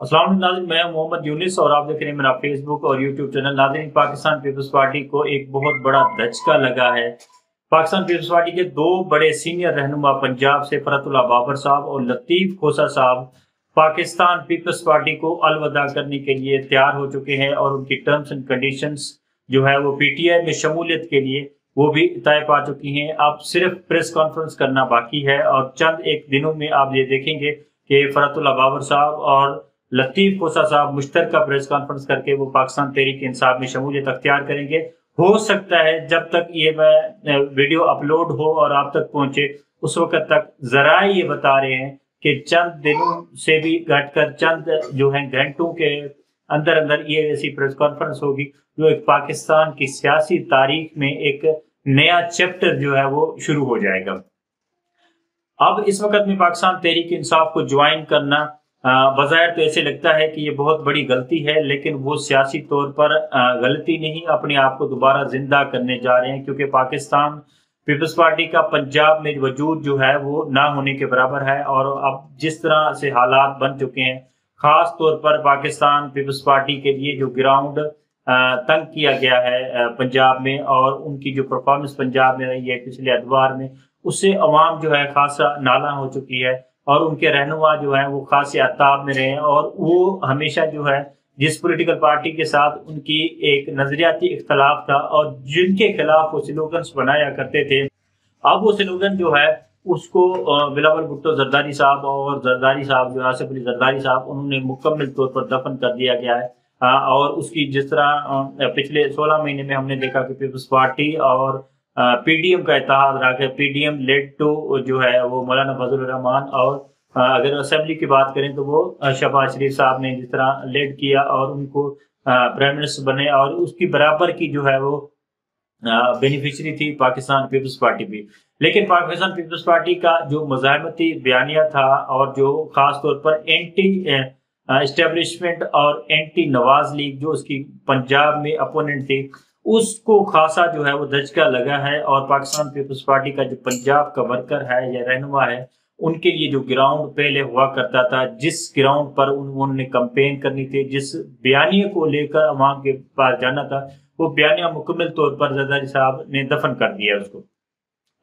अस्सलाम नाजिन, मैं मोहम्मद यूनिस और आप देख रहे हैं मेरा फेसबुक और यूट्यूब चैनल नाजिन। पाकिस्तान पीपल्स पार्टी को एक बहुत बड़ा धचका लगा है। पाकिस्तान पीपल्स पार्टी के दो बड़े सीनियर रहनुमा पंजाब से फरतुल्ला बाबर साहब और लतीफ़ खोसा साहब पाकिस्तान पीपल्स पार्टी को अलविदा करने के लिए तैयार हो चुके हैं और उनकी टर्म्स एंड कंडीशन जो है वो पीटीआई में शमूलियत के लिए वो भी तय पा चुकी हैं। अब सिर्फ़ प्रेस कॉन्फ्रेंस करना बाकी है और चंद एक दिनों में आप ये देखेंगे कि फरतुल्ला बाबर साहब और लतीफ कोसा साहब मुश्तर का प्रेस कॉन्फ्रेंस करके वो पाकिस्तान तहरीक इंसाफ में शमूलियत अख्तियार करेंगे। हो सकता है जब तक ये वीडियो अपलोड हो और आप तक पहुँचे, उस वक्त तक जरा ये बता रहे हैं कि चंद दिनों से भी घटकर चंद जो है, घंटों के अंदर अंदर ये ऐसी प्रेस कॉन्फ्रेंस होगी जो एक पाकिस्तान की सियासी तारीख में एक नया चैप्टर जो है वो शुरू हो जाएगा। अब इस वक्त में पाकिस्तान तहरीक इंसाफ को ज्वाइन करना बाज़ाहिर तो ऐसे लगता है कि ये बहुत बड़ी गलती है, लेकिन वो सियासी तौर पर गलती नहीं, अपने आप को दोबारा ज़िंदा करने जा रहे हैं, क्योंकि पाकिस्तान पीपल्स पार्टी का पंजाब में वजूद जो है वो ना होने के बराबर है, और अब जिस तरह से हालात बन चुके हैं, खास तौर पर पाकिस्तान पीपल्स पार्टी के लिए जो ग्राउंड तंग किया गया है पंजाब में, और उनकी जो परफॉर्मेंस पंजाब में रही है पिछले अदवार में, उससे अवाम जो है खासा नाला हो चुकी है। और उनके रहनुमा जो है, वो खास अताब में रहे और वो हमेशा जो है, जिस पॉलिटिकल पार्टी के साथ उनकी एक नजरियाती इख्तलाफ था और जिनके खिलाफ वो स्लोगन बनाया करते थे, अब वो स्लोगन जो है, उसको बिलावल भुट्टो जरदारी साहब और जरदारी साहब जो आसिफ अली जरदारी साहब, उन्होंने मुकम्मल तौर पर दफन कर दिया गया है। और उसकी जिस तरह पिछले 16 महीने में हमने देखा कि पीपल्स पार्टी और पीडीएम का इतिहाद रहा पीडीएम लेड टू जो है वो मौलाना फजल रहमान और अगर असेंबली की बात करें तो वो शहबाज शरीफ साहब ने जिस तरह लेड किया और उनको प्राइम मिनिस्टर बने और उसकी बराबर की जो है वो बेनिफिशरी थी पाकिस्तान पीपल्स पार्टी भी। लेकिन पाकिस्तान पीपल्स पार्टी का जो मजामती बयानिया था और जो खास तौर पर एंटी इस्टेब्लिशमेंट और एंटी नवाज़ लीग जो उसकी पंजाब में अपोनेंट थी उसको खासा जो है वो धचका लगा है और पाकिस्तान पीपल्स पार्टी का जो पंजाब का वर्कर है या रहनुमा है, उनके लिए जो ग्राउंड पहले हुआ करता था, जिस ग्राउंड पर उन्होंने कंपेन करनी थी, जिस बयानिया को लेकर वहाँ के पास जाना था, वो बयानिया मुकम्मल तौर पर जरदारी साहब ने दफन कर दिया उसको।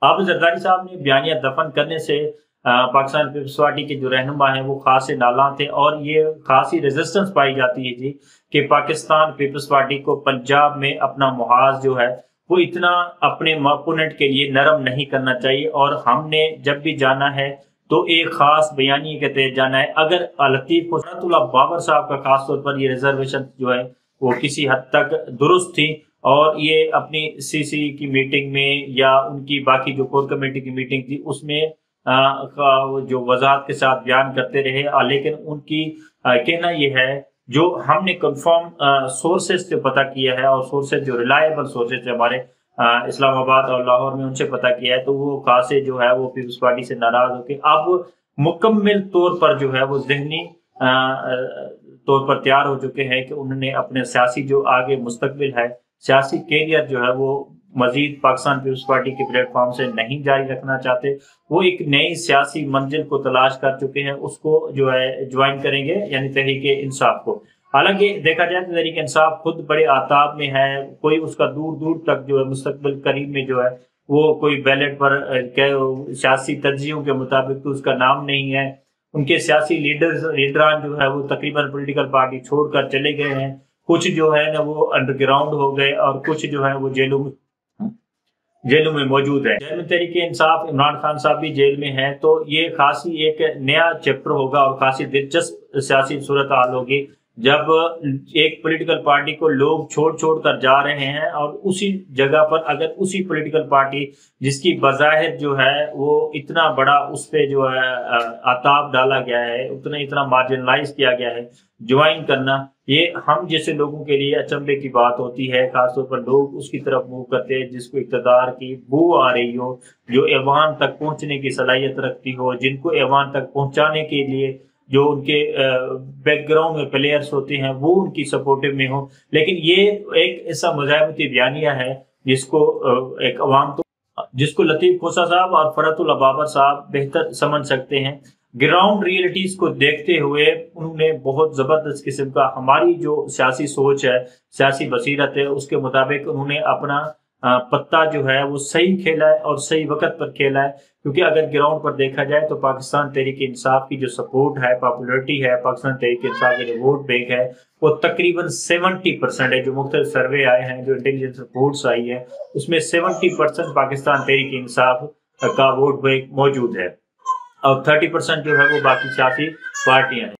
अब जरदारी साहब ने बयानिया दफन करने से पाकिस्तान पीपल्स पार्टी के जो रहनुमा है, वो खास नाला थे और ये खास ही रेजिस्टेंस पाई जाती है जी कि पाकिस्तान पीपल्स पार्टी को पंजाब में अपना मुहाज जो है, वो इतना अपने अपोनेंट के लिए नरम नहीं करना चाहिए और हमने जब भी जाना है तो एक खास बयानी के तहत जाना है। अगर लतीफ फसरतुल्ला बाबर साहब का खास तौर पर ये रिजर्वेशन जो है, वो किसी हद तक दुरुस्त थी और ये अपनी सीसी की मीटिंग में या उनकी बाकी जो कोर कमेटी की मीटिंग थी, उसमें जो वजाहत के साथ बयान करते रहे लेकिन उनकी कहना यह है, जो हमने कंफर्म सोर्सेज से पता किया है और सोर्सेज जो रिलायबल सोर्सेज है हमारे इस्लामाबाद और लाहौर में उनसे पता किया है तो वो खासे जो है वो पीपल्स पार्टी से नाराज़ होकर अब मुकम्मल तौर पर जो है वो जहनी तौर पर तैयार हो चुके हैं कि उन्होंने अपने सियासी जो आगे मुस्तकबिल है, सियासी कैरियर जो है वो मजीद पाकिस्तान पीपल्स पार्टी के प्लेटफॉर्म से नहीं जारी रखना चाहते। वो एक नई सियासी मंजिल को तलाश कर चुके हैं, उसको जो है, ज्वाइन करेंगे, यानी तहरीक इंसाफ को। हालाँकि देखा जाए तो तहरीक इंसाफ खुद बड़े आताब में है, कोई उसका दूर दूर तक जो है, मुस्तकबिल करीब में जो है, वो कोई बैलेट पर सियासी तरजीहों के मुताबिक तो उसका नाम नहीं है। उनके सियासी लीडर्स, लीडरान जो है, वो तकरीबन पॉलिटिकल पार्टी छोड़कर चले गए हैं। कुछ जो है ना, वो अंडरग्राउंड हो गए और कुछ जो है, वो जेलों में जेलों में मौजूद है। जेल में तरीके इंसाफ, इमरान खान साहब भी जेल में हैं तो ये खासी एक नया चैप्टर होगा और खासी दिलचस्प सियासी सूरत हाल होगी। जब एक पॉलिटिकल पार्टी को लोग छोड़ छोड़ कर जा रहे हैं और उसी जगह पर अगर उसी पॉलिटिकल पार्टी जिसकी बजाहिर जो है वो इतना बड़ा उस पर जो है आताब डाला गया है, उतना इतना मार्जिनलाइज किया गया है ज्वाइन करना, ये हम जैसे लोगों के लिए अचंभे की बात होती है, खासतौर पर लोग उसकी तरफ़ मूव करते हैं, जिसको इकतदार की बू आ रही हो, जो ऐवान तक पहुँचने की सलाहियत रखती हो, जिनको ऐवान तक पहुँचाने के लिए जो उनके बैकग्राउंड में प्लेयर्स होते हैं, वो उनकी सपोर्टिव में हो। लेकिन ये एक ऐसा मजामती बयानिया है, जिसको एक अवाम तो जिसको लतीफ़ खोसा साहब और फरतुल बाबर साहब बेहतर समझ सकते हैं। ग्राउंड रियलिटीज को देखते हुए उन्होंने बहुत ज़बरदस्त किस्म का, हमारी जो सियासी सोच है, सियासी बसीरत है, उसके मुताबिक उन्होंने अपना पत्ता जो है वो सही खेला है और सही वक्त पर खेला है। क्योंकि अगर ग्राउंड पर देखा जाए तो पाकिस्तान तहरीक इंसाफ की जो सपोर्ट है पॉपुलरिटी है, पाकिस्तान तहरीक इंसाफ के जो वोट बैंक है, वो तकरीबन 70 परसेंट है। जो मुख्त सर्वे आए हैं, जो इंटेलिजेंस रिपोर्ट्स आई है, उसमें 70 परसेंट पाकिस्तान तहरीक इंसाफ का वोट बैंक मौजूद है। और 30 परसेंट जो है वो बाकी सियासी पार्टियाँ हैं।